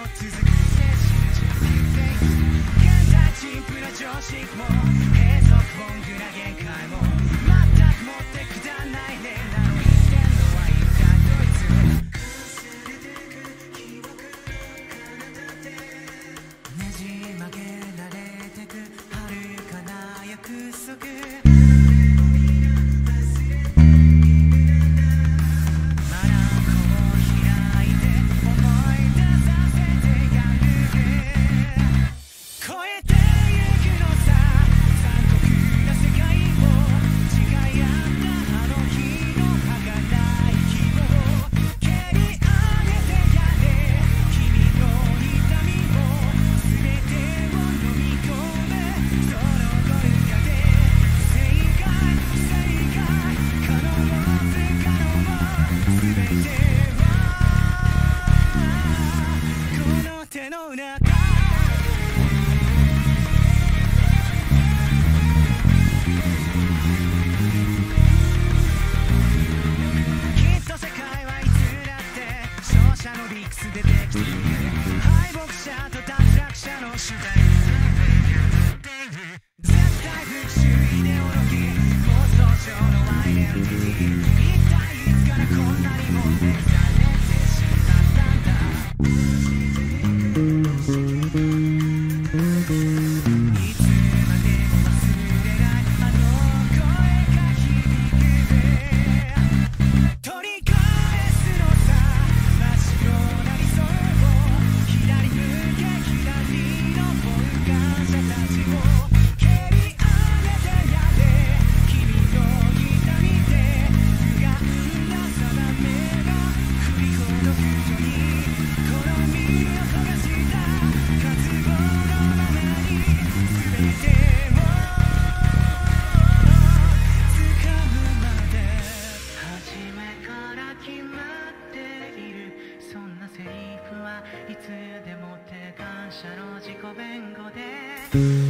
チンプな常識も閉塞本ぐら限界も。敗北者と脱落者の主体絶対復讐意でおろき妄想上のアイデンティティ者の自己弁護で。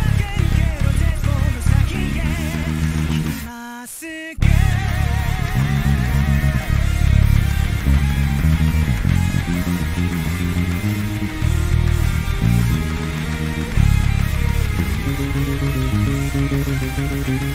Thank you.